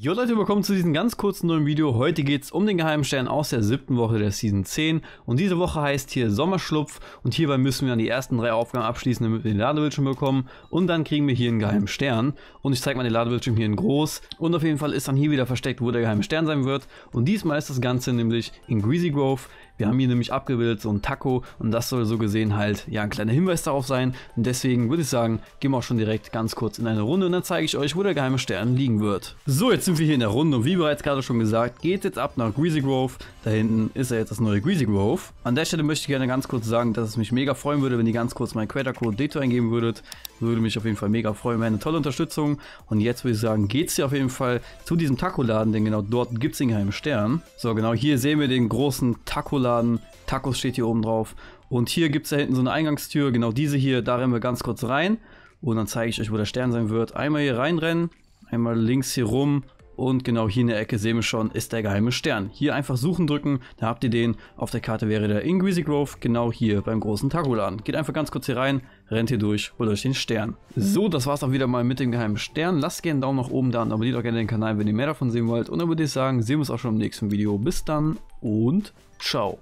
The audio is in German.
Jo Leute, willkommen zu diesem ganz kurzen neuen Video. Heute geht es um den geheimen Stern aus der siebten Woche der Season 10 und diese Woche heißt hier Sommerschlupf. Und hierbei müssen wir dann die ersten drei Aufgaben abschließen, damit wir den Ladebildschirm bekommen. Und dann kriegen wir hier einen geheimen Stern. Und ich zeige mal den Ladebildschirm hier in groß. Und auf jeden Fall ist dann hier wieder versteckt, wo der geheime Stern sein wird. Und diesmal ist das Ganze nämlich in Greasy Grove. Wir haben hier nämlich abgebildet so ein Taco. Und das soll so gesehen halt ja ein kleiner Hinweis darauf sein. Und deswegen würde ich sagen, gehen wir auch schon direkt ganz kurz in eine Runde. Und dann zeige ich euch, wo der geheime Stern liegen wird. So, jetzt sind wir hier in der Runde und wie bereits gerade schon gesagt, geht jetzt ab nach Greasy Grove. Da hinten ist ja jetzt das neue Greasy Grove. An der Stelle möchte ich gerne ganz kurz sagen, dass es mich mega freuen würde, wenn ihr ganz kurz meinen Creator-Code Detour eingeben würdet. Würde mich auf jeden Fall mega freuen, wäre eine tolle Unterstützung. Und jetzt würde ich sagen, geht es hier auf jeden Fall zu diesem Taco-Laden, denn genau dort gibt es den geheimen Stern. So, genau hier sehen wir den großen Taco-Laden. Tacos steht hier oben drauf. Und hier gibt es da hinten so eine Eingangstür, genau diese hier, da rennen wir ganz kurz rein. Und dann zeige ich euch, wo der Stern sein wird. Einmal hier reinrennen, einmal links hier rum und genau hier in der Ecke sehen wir schon, ist der geheime Stern. Hier einfach suchen drücken, da habt ihr den. Auf der Karte wäre der in Greasy Grove, genau hier beim großen Tagulan. Geht einfach ganz kurz hier rein, rennt hier durch, holt euch den Stern. So, das war's auch wieder mal mit dem geheimen Stern. Lasst gerne einen Daumen nach oben da und abonniert auch gerne den Kanal, wenn ihr mehr davon sehen wollt. Und dann würde ich sagen, sehen wir uns auch schon im nächsten Video. Bis dann und ciao.